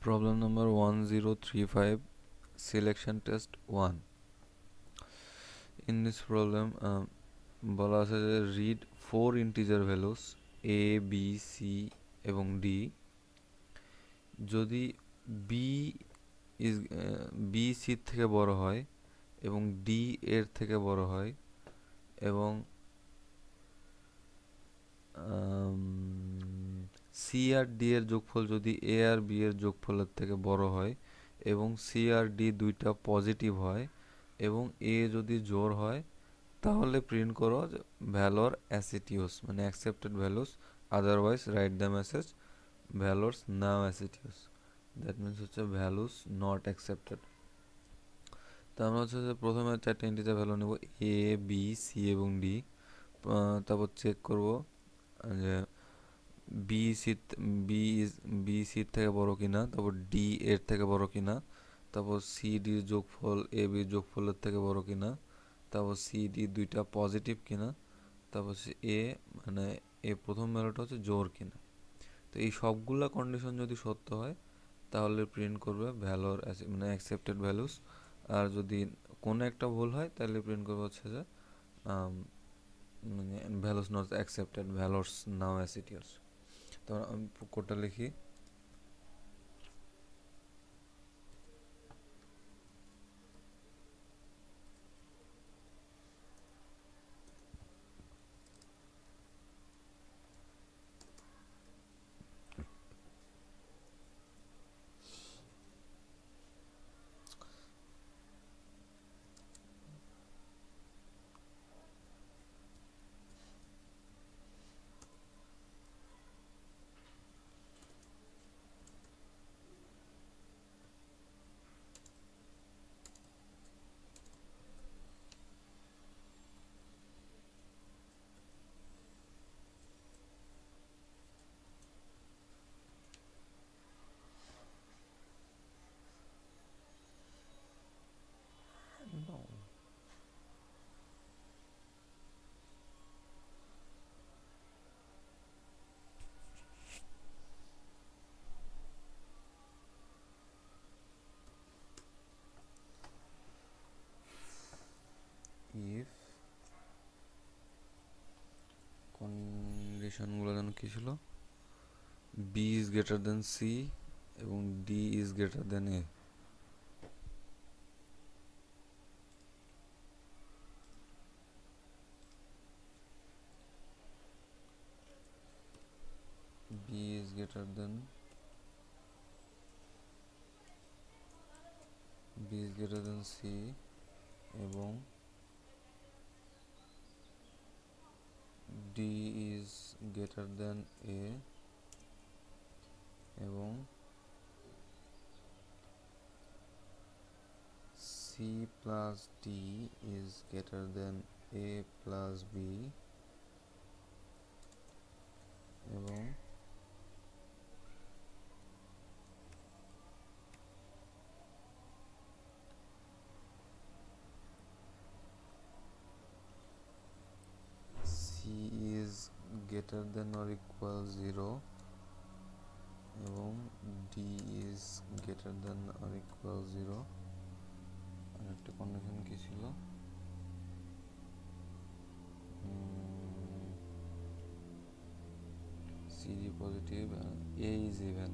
Problem number 1035 selection test 1 in this problem um, বলা আছে যে read four integer values A B C এবং D যদি B is B সির থেকে বড় হয় এবং ডি এর থেকে বড় হয় এবং সি আর ডি এর যোগফল যদি এ আর বি এর যোগফলের থেকে বড় হয় এবং সি আর ডি দুইটা পজিটিভ হয় এবং এ যদি জোর হয়, তাহলে প্রিন্ট করো যে ভ্যালোর অ্যাসিটিউস মানে accepted values otherwise write the message ভ্যালোরস নাও অ্যাসিটিউস দ্যাট মিনস হচ্ছে ভ্যালুস নট অ্যাকসেপ্টেড তো আমরা হচ্ছে যে প্রথমে চারটে ইন্টিজার ভ্যালু নেব এ বি সি এবং ডি তারপর চেক করব যে B C B is B সির থেকে বড় কিনা, তারপর ডি এর থেকে বড় কিনা, তারপর সি ডির যোগফল এ বি যোগফলের থেকে বড় কিনা, তারপর সি ডি দুইটা পজিটিভ কিনা, তারপর এ মানে এ প্রথম ভ্যালুটা হচ্ছে জোর কিনা। তো এই সবগুলা কন্ডিশন যদি সত্য হয়, তাহলে প্রিন্ট করবে ভ্যালোর মানে অ্যাকসেপ্টেড ভ্যালুস আর যদি কোনো একটা ভুল হয়, তাহলে প্রিন্ট করবে হচ্ছে যে মানে ভ্যালুস নট অ্যাকসেপ্টেড ভ্যালোরস নাও অ্যাসিটিয়ার্স তো আমি কোডটা ইফ কন্ডিশনগুলো যেন কী ছিল? B is greater than C এবং D is greater than A b is greater than b is greater than c এবং d is greater than a এবং c plus d is greater than a plus b এবং greater than or equal 0 এবং d is greater than or equal 0 আর একটা condition কি ছিল cd positive and a is even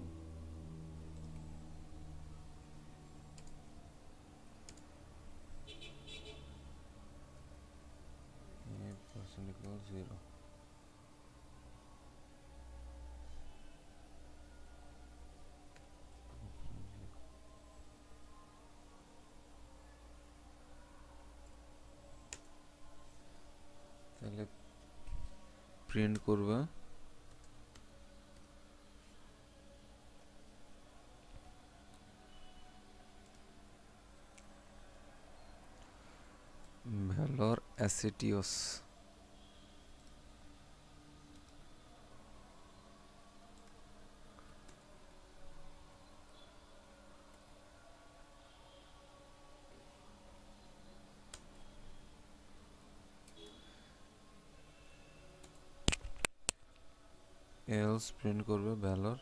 a percent equals 0 তাহলে print করবে। ভ্যালর অ্যাসিটিওস। এলস প্রিন্ট করবে? ভ্যালোর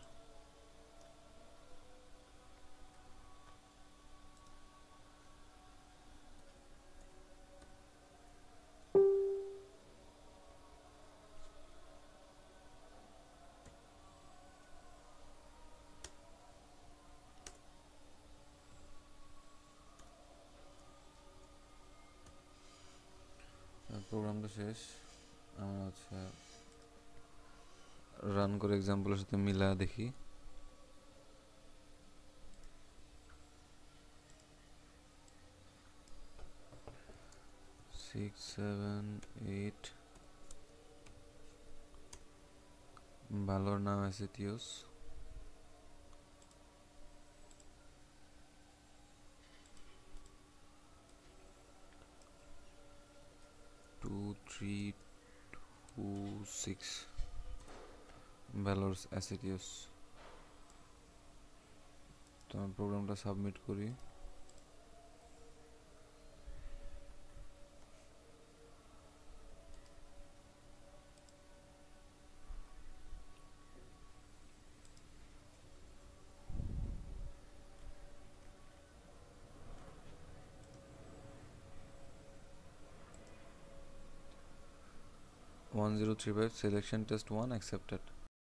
প্রোগ্রামটা শেষ। আমরা হচ্ছে রান করে এক্সাম্পলের সাথে মিলা দেখি। এইট ভালোর নাম আছে অ্যাসিটিউস টু থ্রি টু সিক্স ভ্যালোরস অ্যাসিটিউস তো আমি প্রোগ্রামটা সাবমিট করি one zero three five selection test one accepted